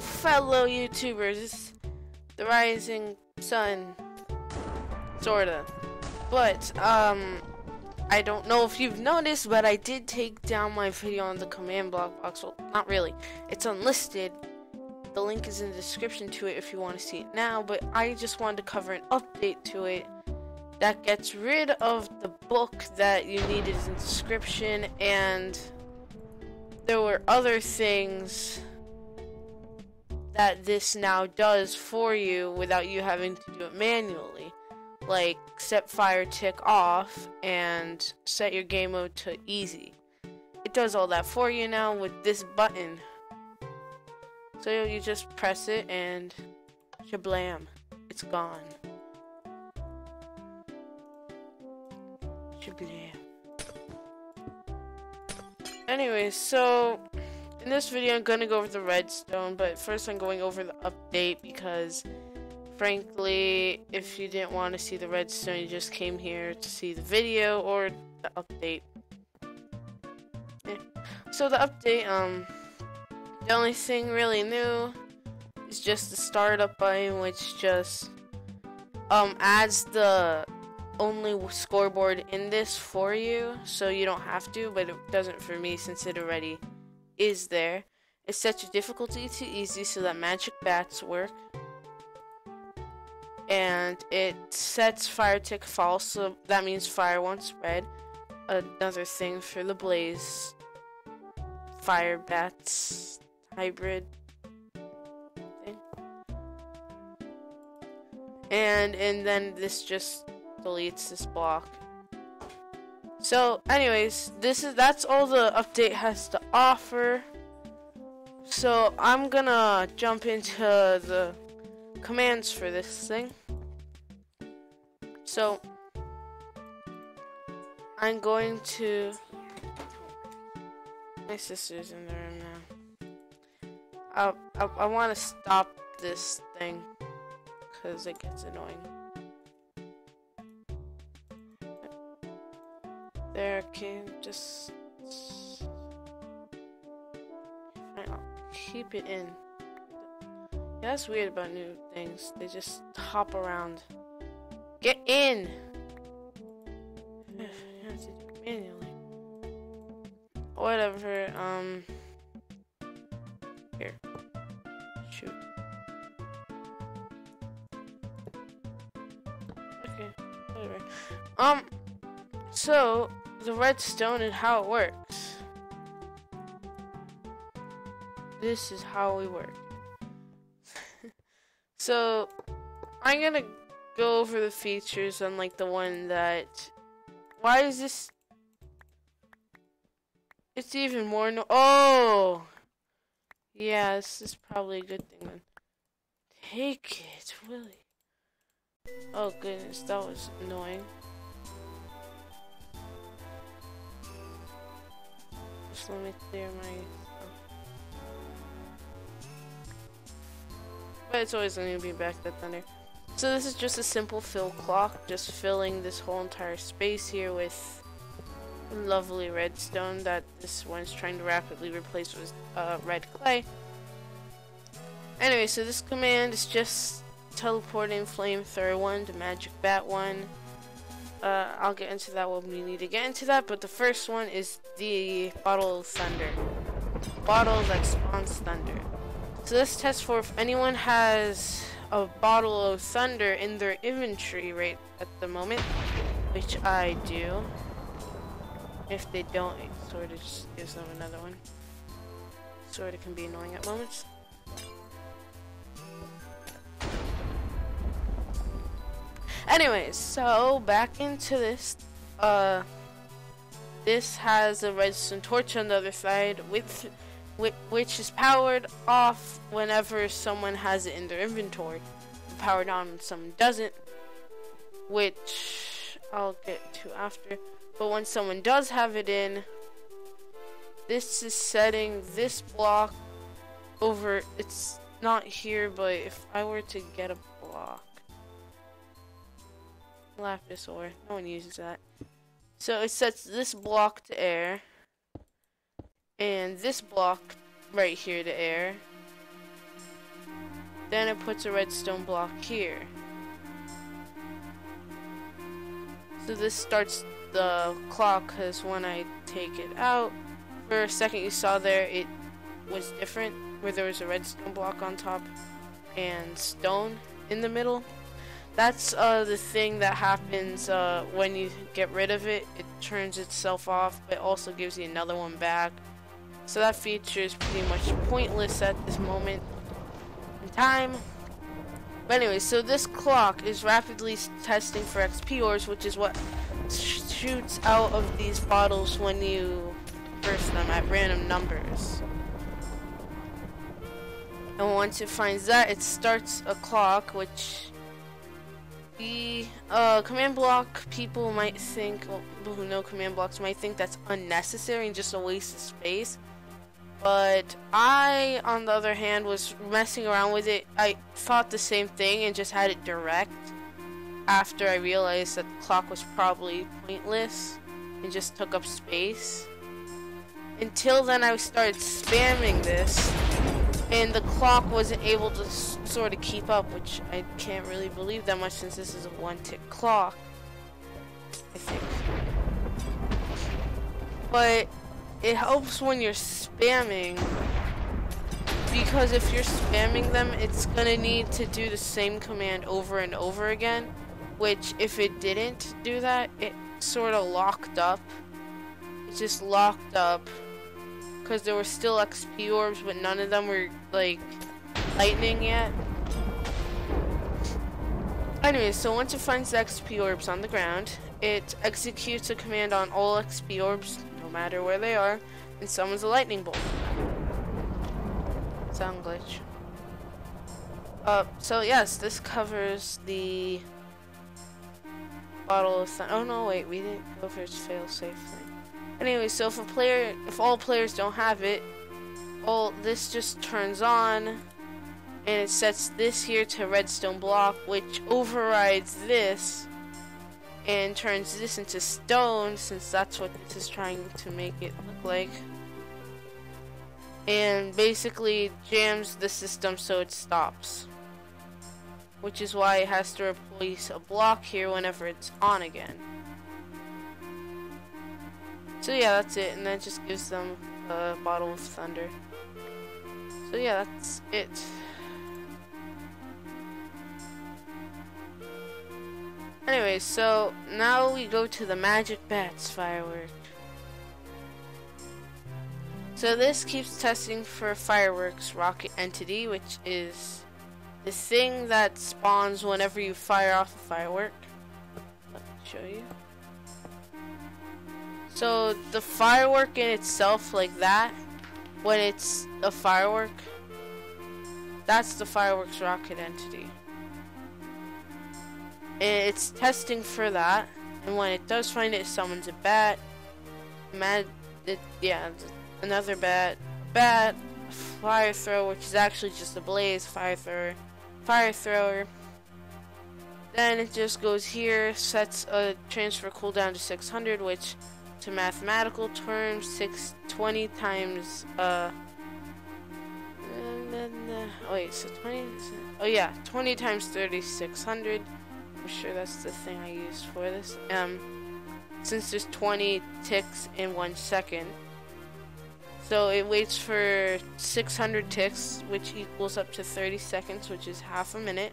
fellow YouTubers. The rising sun. Sorta. But, um, I don't know if you've noticed, but I did take down my video on the command block box. Well, not really. It's unlisted. The link is in the description to it if you want to see it now, but I just wanted to cover an update to it that gets rid of the book that you needed in the description and there were other things that this now does for you without you having to do it manually. Like set fire tick off and set your game mode to easy. It does all that for you now with this button. So you just press it and shablam, it's gone. Shablam. Anyway, so in this video I'm gonna go over the redstone, but first I'm going over the update because frankly, if you didn't want to see the redstone, you just came here to see the video or the update. So the update, um, the only thing really new is just the startup button, which just um adds the only scoreboard in this for you, so you don't have to, but it doesn't for me since it already is there. It sets your difficulty to easy so that magic bats work. And it sets fire tick false, so that means fire won't spread. Another thing for the blaze fire bats hybrid. And and then this just deletes this block. So, anyways, this is that's all the update has to offer. So, I'm gonna jump into the commands for this thing. So, I'm going to my sister's in the room now. I I, I want to stop this thing because it gets annoying. There, okay, just keep it in. Yeah, that's weird about new things. They just hop around. Get in. manually. Whatever. Um. Here. Shoot. Okay. Whatever. Um. So the redstone and how it works. This is how we work. so I'm gonna go over the features on like the one that why is this it's even more no oh yeah this is probably a good thing then take it Willie oh goodness that was annoying just let me clear my. But it's always going to be back to thunder. So this is just a simple fill clock, just filling this whole entire space here with lovely redstone that this one's trying to rapidly replace with uh, red clay. Anyway, so this command is just teleporting flamethrower one to magic bat one. Uh, I'll get into that when we need to get into that, but the first one is the Bottle of Thunder. Bottle that spawns thunder. So this test for if anyone has a Bottle of Thunder in their inventory right at the moment, which I do. If they don't, it sort of just gives them another one. Sort of can be annoying at moments. Anyways, so back into this. Uh, this has a redstone torch on the other side, with, with which is powered off whenever someone has it in their inventory. Powered on when someone doesn't, which I'll get to after. But when someone does have it in, this is setting this block over. It's not here, but if I were to get a block lapis ore. No one uses that. So it sets this block to air. And this block right here to air. Then it puts a redstone block here. So this starts the clock because when I take it out, for a second you saw there it was different where there was a redstone block on top and stone in the middle. That's uh, the thing that happens uh, when you get rid of it. It turns itself off, but also gives you another one back. So that feature is pretty much pointless at this moment in time. But anyway, so this clock is rapidly testing for XP orbs, which is what sh shoots out of these bottles when you burst them at random numbers. And once it finds that, it starts a clock, which the uh, command block people might think, well, people who know command blocks might think that's unnecessary and just a waste of space. But I, on the other hand, was messing around with it. I thought the same thing and just had it direct after I realized that the clock was probably pointless and just took up space. Until then, I started spamming this and the clock wasn't able to sort of keep up, which I can't really believe that much since this is a one-tick clock. I think. But it helps when you're spamming because if you're spamming them, it's gonna need to do the same command over and over again, which if it didn't do that, it sort of locked up. It just locked up because there were still XP orbs, but none of them were, like, lightning yet. Anyway, so once it finds the XP orbs on the ground, it executes a command on all XP orbs, no matter where they are, and summons a lightning bolt. Sound glitch. Uh, so yes, this covers the bottle of Oh no, wait, we didn't go for its fail-safe thing. Anyway, so if a player, if all players don't have it, all this just turns on, and it sets this here to redstone block, which overrides this, and turns this into stone, since that's what this is trying to make it look like. And basically jams the system so it stops. Which is why it has to replace a block here whenever it's on again. So yeah, that's it, and that just gives them a bottle of thunder. So yeah, that's it. Anyway, so now we go to the Magic Bats firework. So this keeps testing for fireworks rocket entity, which is the thing that spawns whenever you fire off a firework. Let me show you. So the firework in itself, like that, when it's a firework, that's the fireworks rocket entity. It's testing for that, and when it does find it, it summons a bat. Mad, it, yeah, another bat, bat, fire thrower, which is actually just a blaze fire thrower, fire thrower. Then it just goes here, sets a transfer cooldown to 600, which to mathematical terms, 620 times, uh, oh wait, so 20, oh yeah, 20 times 3600, I'm sure that's the thing I used for this, um, since there's 20 ticks in one second, so it waits for 600 ticks, which equals up to 30 seconds, which is half a minute,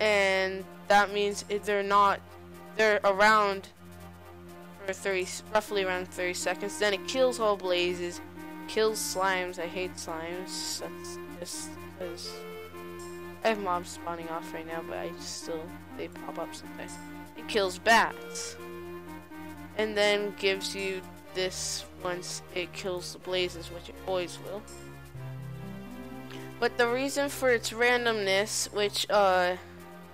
and that means if they're not, they're around for 30, roughly around 30 seconds. Then it kills all blazes, kills slimes. I hate slimes. That's just because I have mobs spawning off right now, but I still they pop up sometimes. It kills bats, and then gives you this once it kills the blazes, which it always will. But the reason for its randomness, which uh,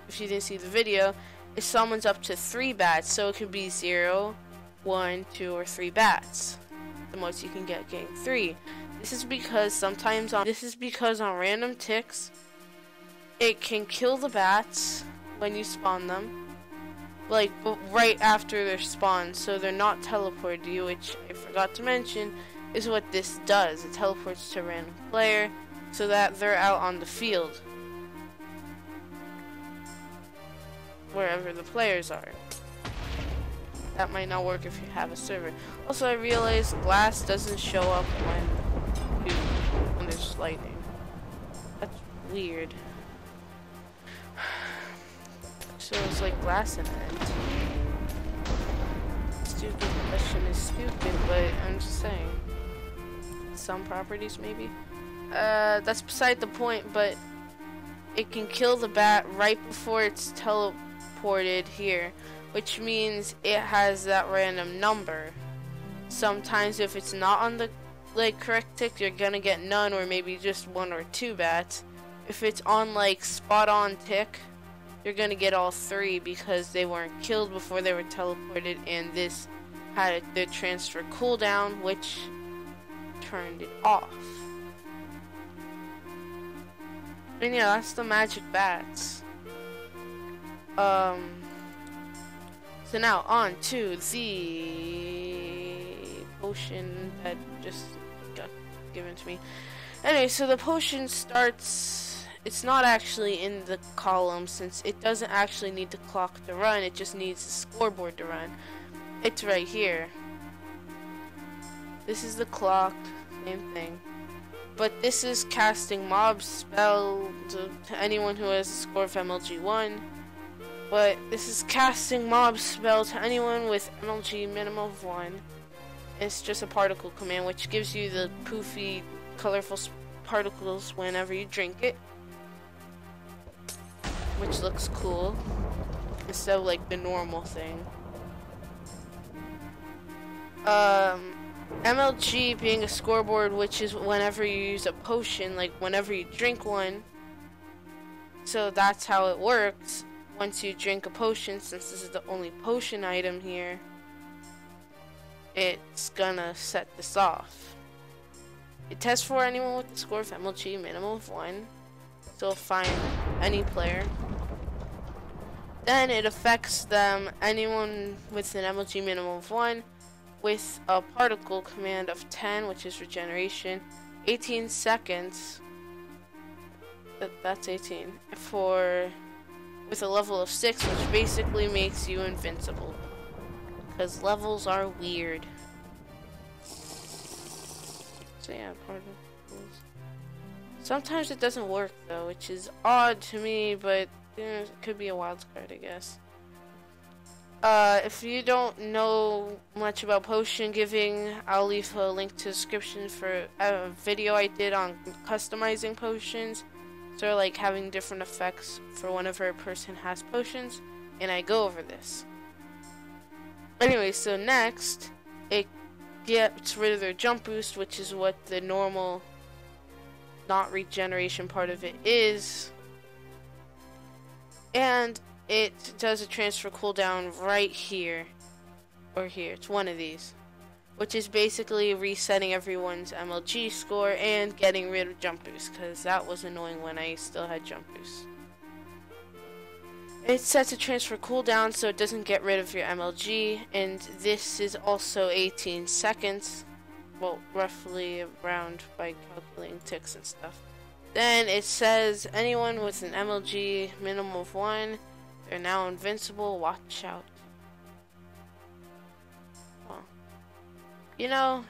if you didn't see the video, it summons up to three bats, so it could be zero, one, two, or three bats. The most you can get getting three. This is because sometimes on this is because on random ticks, it can kill the bats when you spawn them, like right after they're spawned, so they're not teleported to you. Which I forgot to mention is what this does. It teleports to a random player. so that they're out on the field. Wherever the players are. That might not work if you have a server. Also, I realized glass doesn't show up when, you, when there's lightning. That's weird. So it's like glass in it. Stupid question is stupid, but I'm just saying. Some properties, maybe? Uh, that's beside the point, but it can kill the bat right before it's teleported here, which means it has that random number. Sometimes if it's not on the like correct tick, you're gonna get none or maybe just one or two bats. If it's on like spot on tick, you're gonna get all three because they weren't killed before they were teleported and this had the transfer cooldown which turned it off. And yeah, that's the magic bats. Um so now on to the potion that just got given to me. Anyway, so the potion starts it's not actually in the column since it doesn't actually need the clock to run, it just needs the scoreboard to run. It's right here. This is the clock, same thing. But this is casting mob spell to, anyone who has a score of MLG 1. But this is casting mob spell to anyone with MLG minimum of 1. It's just a particle command which gives you the poofy, colorful particles whenever you drink it which looks cool. Instead of like the normal thing. Um, MLG being a scoreboard, which is whenever you use a potion, like whenever you drink one. So that's how it works. Once you drink a potion, since this is the only potion item here, it's gonna set this off. It tests for anyone with the score of MLG minimum of 1. So find any player. Then it affects them, anyone with an MLG minimum of 1, with a particle command of 10, which is regeneration, 18 seconds, that's 18, for, with a level of 6, which basically makes you invincible. Because levels are weird. So yeah, particles. Sometimes it doesn't work though, which is odd to me, but it could be a wild card, I guess. Uh, if you don't know much about potion giving, I'll leave a link to the description for a video I did on customizing potions. So like having different effects for whenever a person has potions, and I go over this. Anyway, so next, it gets rid of their jump boost, which is what the normal not regeneration part of it is and it does a transfer cooldown right here. Or here. It's one of these. Which is basically resetting everyone's MLG score and getting rid of jump boost. Because that was annoying when I still had jump boost. It sets a transfer cooldown so it doesn't get rid of your MLG. And this is also 18 seconds. Well, roughly around by calculating ticks and stuff. Then it says anyone with an MLG minimum of one, they're now invincible. Watch out. You know,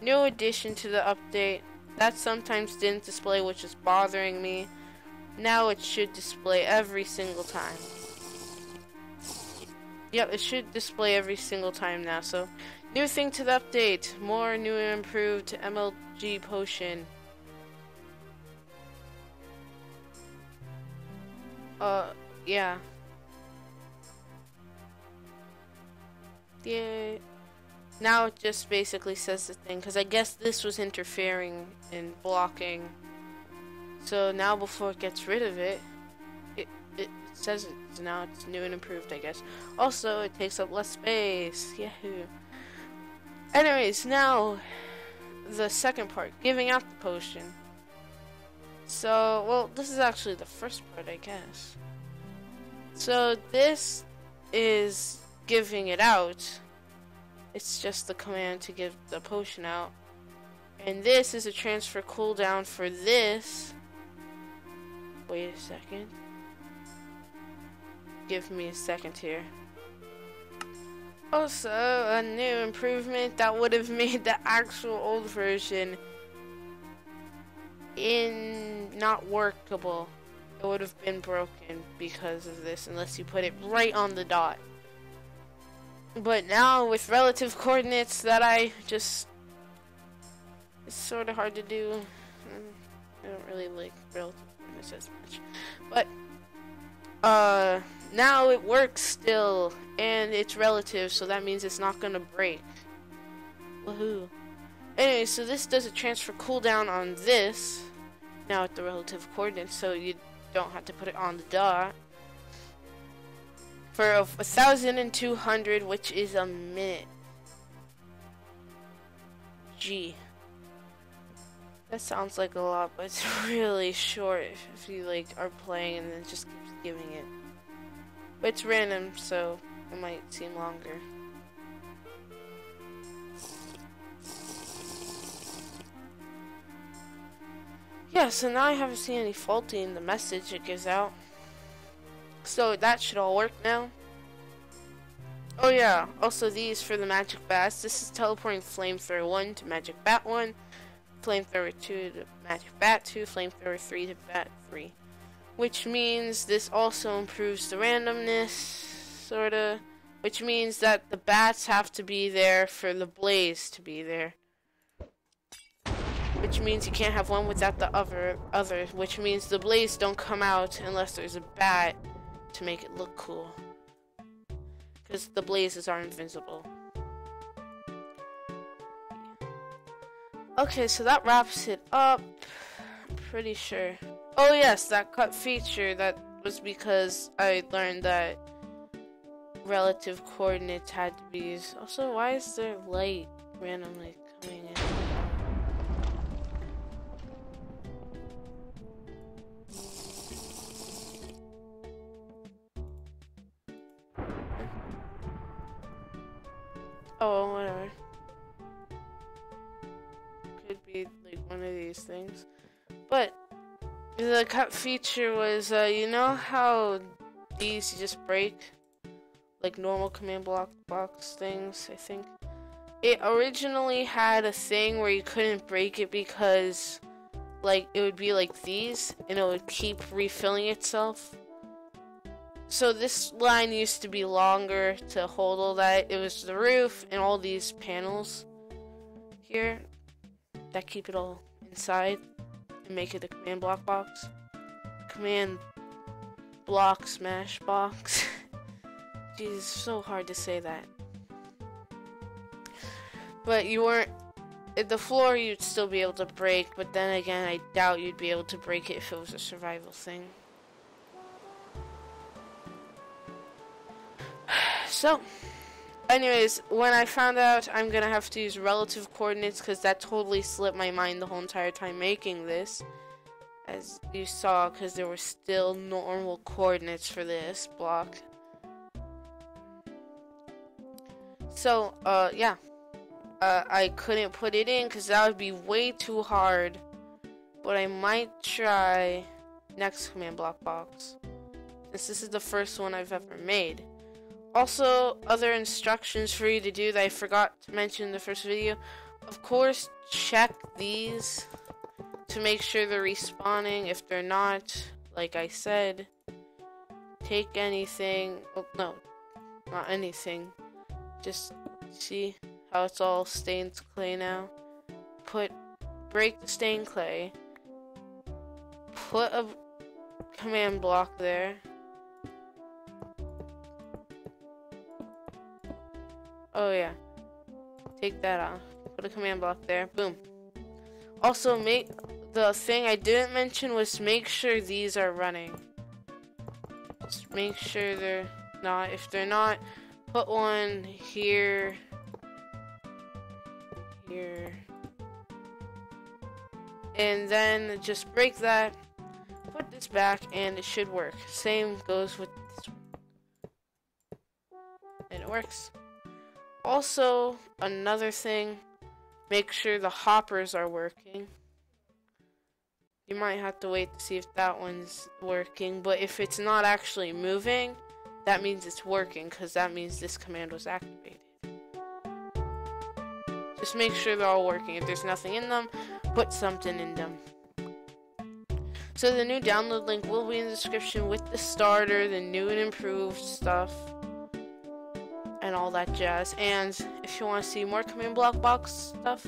new addition to the update. That sometimes didn't display, which is bothering me. Now it should display every single time. Yep, it should display every single time now. So, new thing to the update. More new and improved MLG potion. Uh, yeah. Yeah. Now it just basically says the thing, because I guess this was interfering and blocking. So now before it gets rid of it, it, it says it, now it's new and improved, I guess. Also, it takes up less space. Yahoo. Anyways, now the second part, giving out the potion. So, well, this is actually the first part, I guess. So, this is giving it out. It's just the command to give the potion out. And this is a transfer cooldown for this. Wait a second. Give me a second here. Also, a new improvement that would have made the actual old version in not workable. It would have been broken because of this unless you put it right on the dot. But now with relative coordinates that I just it's sort of hard to do. I don't really like relative coordinates as much. But uh now it works still and it's relative so that means it's not gonna break. Woohoo. Anyway, so this does a transfer cooldown on this now at the relative coordinates so you don't have to put it on the dot for a, a thousand and two hundred which is a minute G. That sounds like a lot but it's really short if you like are playing and then just keeps giving it. But it's random so it might seem longer. Yeah, so now I haven't seen any faulty in the message. It gives out. So that should all work now. Oh yeah, also these for the Magic Bats. This is teleporting Flamethrower 1 to Magic Bat 1, Flamethrower 2 to Magic Bat 2, Flamethrower 3 to Bat 3. Which means this also improves the randomness, sorta. Which means that the bats have to be there for the blaze to be there which means you can't have one without the other, other, which means the blaze don't come out unless there's a bat to make it look cool. Because the blazes are invincible. Okay, so that wraps it up. I'm pretty sure. Oh yes, that cut feature, that was because I learned that relative coordinates had to be used. Also, why is there light randomly feature was, uh, you know how these just break? Like normal command block box things, I think. It originally had a thing where you couldn't break it because, like, it would be like these, and it would keep refilling itself so this line used to be longer to hold all that. It was the roof and all these panels here that keep it all inside and make it a command block box. Command block smash box. Jeez, so hard to say that. But you weren't the floor you'd still be able to break, but then again I doubt you'd be able to break it if it was a survival thing. So, anyways, when I found out I'm gonna have to use relative coordinates because that totally slipped my mind the whole entire time making this. As you saw, because there were still normal coordinates for this block. So, uh, yeah. Uh, I couldn't put it in because that would be way too hard. But I might try next command block box. Since this is the first one I've ever made. Also, other instructions for you to do that I forgot to mention in the first video. Of course, check these to make sure they're respawning. If they're not, like I said, take anything. Oh, no, not anything. Just see how it's all stained clay now. Put, break the stained clay. Put a command block there. Oh yeah. Take that off. Put a command block there. Boom. Also, make the thing I didn't mention was make sure these are running. Just make sure they're not. If they're not, put one here. Here. And then just break that. Put this back and it should work. Same goes with this one. And it works. Also, another thing make sure the hoppers are working. You might have to wait to see if that one's working, but if it's not actually moving, that means it's working because that means this command was activated. Just make sure they're all working. If there's nothing in them, put something in them. So the new download link will be in the description with the starter, the new and improved stuff, and all that jazz. And if you want to see more command block box stuff,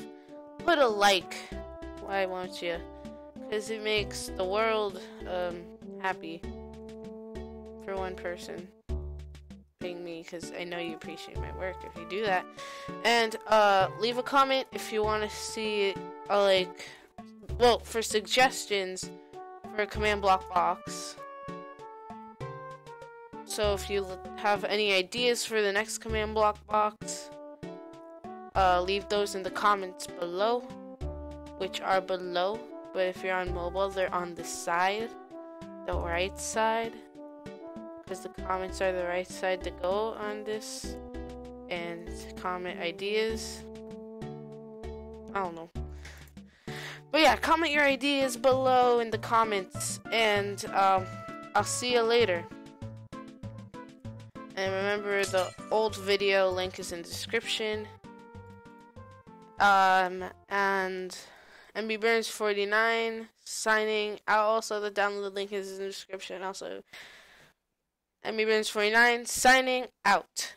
put a like. Why won't you? Because it makes the world um, happy for one person. Being me, because I know you appreciate my work if you do that. And uh, leave a comment if you want to see, uh, like, well, for suggestions for a command block box. So if you have any ideas for the next command block box, uh, leave those in the comments below, which are below but if you're on mobile, they're on the side, the right side, because the comments are the right side to go on this, and comment ideas. I don't know. But yeah, comment your ideas below in the comments, and um, I'll see you later. And remember, the old video link is in the description. Um, and. MB Burns 49 signing out. Also, the download link is in the description. Also, MB Burns 49 signing out.